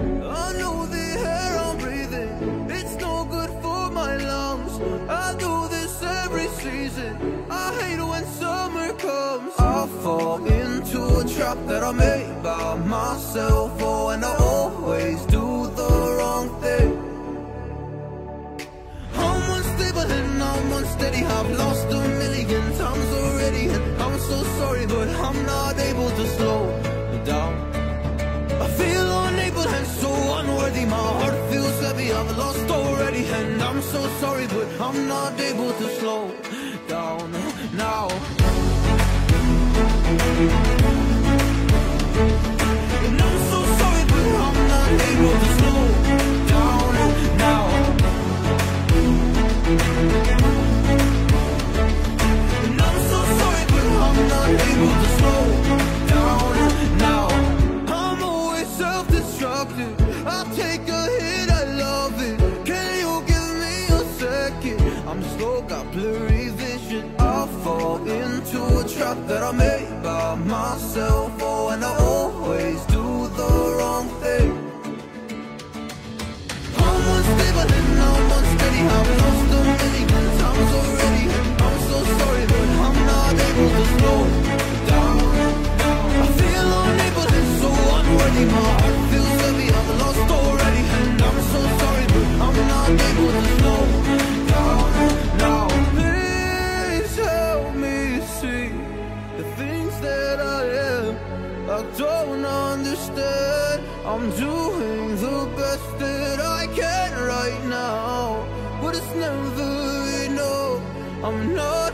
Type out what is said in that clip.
I know the air I'm breathing, it's no good for my lungs. I do this every season, I hate when summer comes. I fall into a trap that I made by myself, oh, and I always do the wrong thing. I'm unstable and I'm unsteady, I've lost a million times already, and I'm so sorry, but I'm not able to slow. I've lost already, and I'm so sorry, but I'm not able to slow down now. Self-destructive. I take a hit, I love it. Can you give me a second? I'm slow, got blurry vision. I fall into a trap that I made by myself. Oh, and I don't understand. I'm doing the best that I can right now, but it's never enough. I'm not